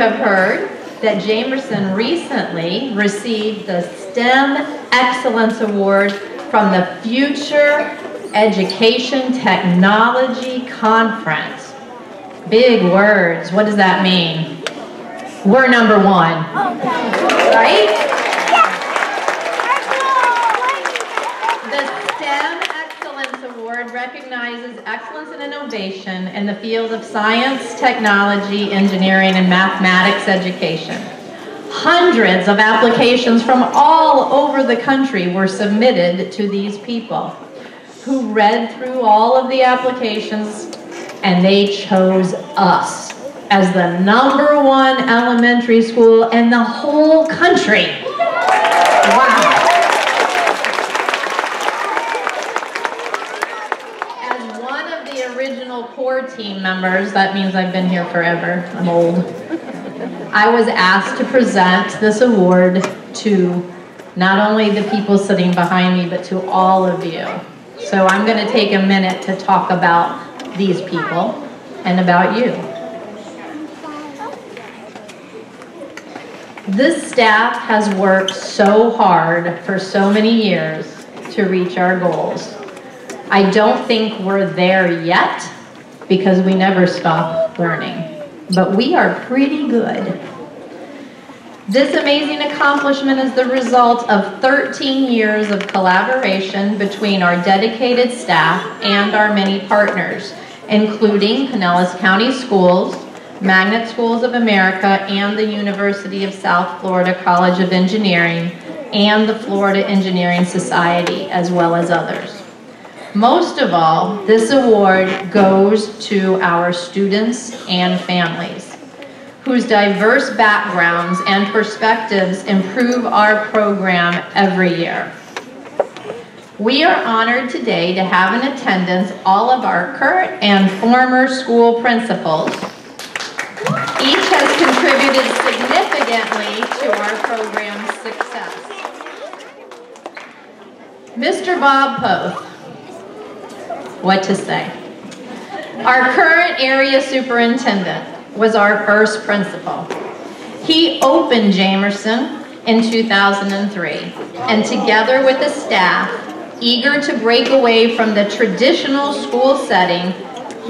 that Jamerson recently received the STEM Excellence Award from the Future Education Technology Conference. Big words. What does that mean? We're number one. Oh, right? The STEM Excellence Award excellence and innovation in the field of science, technology, engineering, and mathematics education. Hundreds of applications from all over the country were submitted to these people who read through all of the applications and they chose us as the number one elementary school in the whole country. Wow. As one of the original core team members, that means I've been here forever, I'm old, I was asked to present this award to not only the people sitting behind me, but to all of you. So I'm going to take a minute to talk about these people and about you. This staff has worked so hard for so many years to reach our goals. I don't think we're there yet because we never stop learning, but we are pretty good. This amazing accomplishment is the result of 13 years of collaboration between our dedicated staff and our many partners, including Pinellas County Schools, Magnet Schools of America, and the University of South Florida College of Engineering, and the Florida Engineering Society, as well as others. Most of all, this award goes to our students and families, whose diverse backgrounds and perspectives improve our program every year. We are honored today to have in attendance all of our current and former school principals, each has contributed significantly to our program's success. Mr. Bob Poth, what to say? Our current area superintendent was our first principal. He opened Jamerson in 2003, and together with the staff, eager to break away from the traditional school setting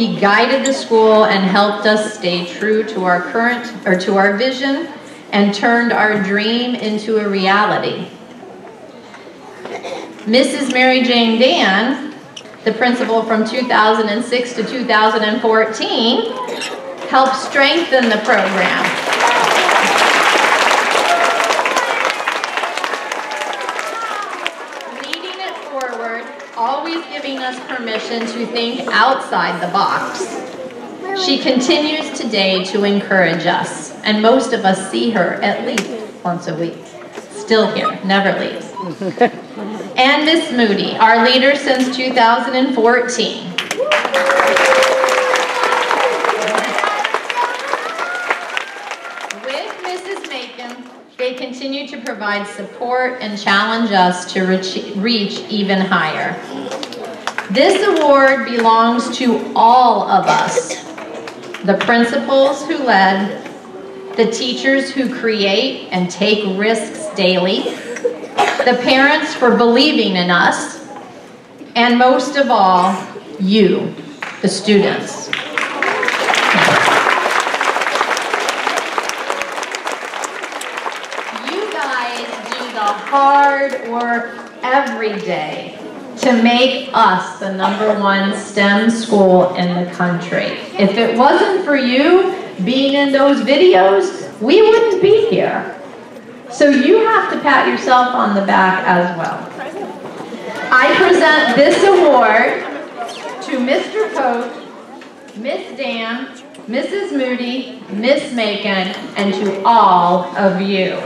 he guided the school and helped us stay true to our current or to our vision and turned our dream into a reality. Mrs. Mary Jane Dan, the principal from 2006 to 2014, helped strengthen the program. Leading it forward, always giving us permission to think outside the box. She continues today to encourage us, and most of us see her at least once a week. Still here, never leaves. and Miss Moody, our leader since 2014. With Mrs. Macon, they continue to provide support and challenge us to reach, reach even higher. This award belongs to all of us. The principals who led, the teachers who create and take risks daily, the parents for believing in us, and most of all, you, the students. You guys do the hard work every day to make us the number one STEM school in the country. If it wasn't for you being in those videos, we wouldn't be here. So you have to pat yourself on the back as well. I present this award to Mr. Pope, Miss Dan, Mrs. Moody, Miss Macon, and to all of you.